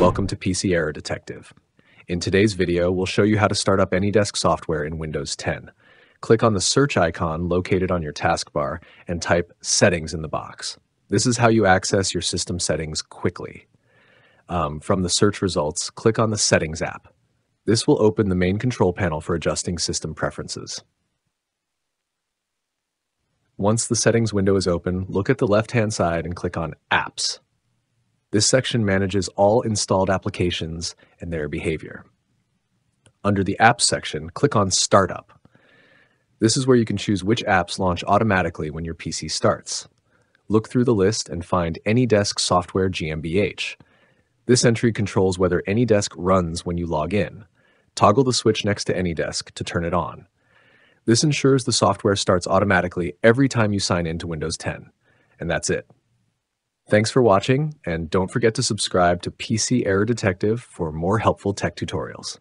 Welcome to PC Error Detective. In today's video, we'll show you how to start up AnyDesk software in Windows 10. Click on the search icon located on your taskbar and type Settings in the box. This is how you access your system settings quickly. Um, from the search results, click on the Settings app. This will open the main control panel for adjusting system preferences. Once the settings window is open, look at the left-hand side and click on Apps. This section manages all installed applications and their behavior. Under the Apps section, click on Startup. This is where you can choose which apps launch automatically when your PC starts. Look through the list and find AnyDesk Software GmbH. This entry controls whether AnyDesk runs when you log in. Toggle the switch next to AnyDesk to turn it on. This ensures the software starts automatically every time you sign in to Windows 10. And that's it. Thanks for watching, and don't forget to subscribe to PC Error Detective for more helpful tech tutorials.